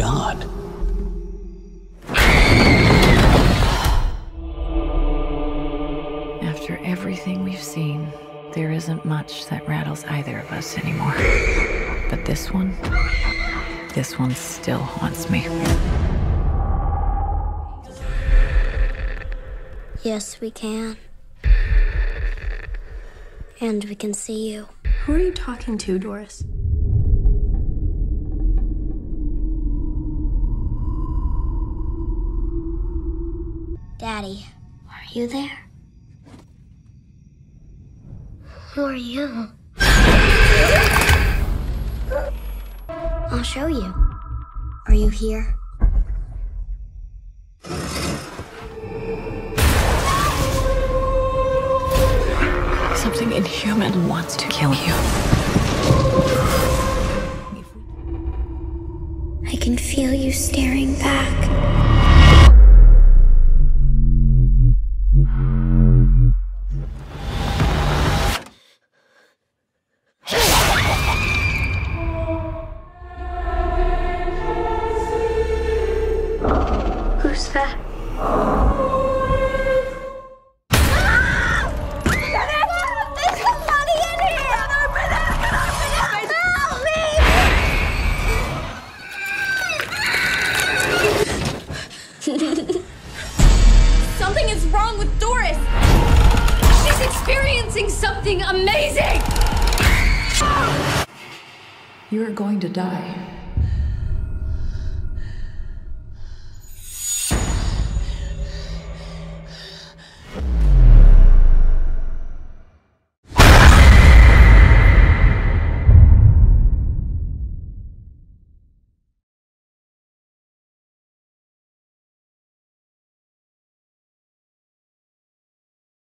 on! After everything we've seen, there isn't much that rattles either of us anymore. But this one, this one still haunts me. Yes, we can. And we can see you. Who are you talking to, Doris? Daddy, are you there? Who are you? I'll show you. Are you here? Something inhuman wants to kill you. I can feel you staring back. Who's that? Something is wrong with Doris! She's experiencing something amazing! You're going to die.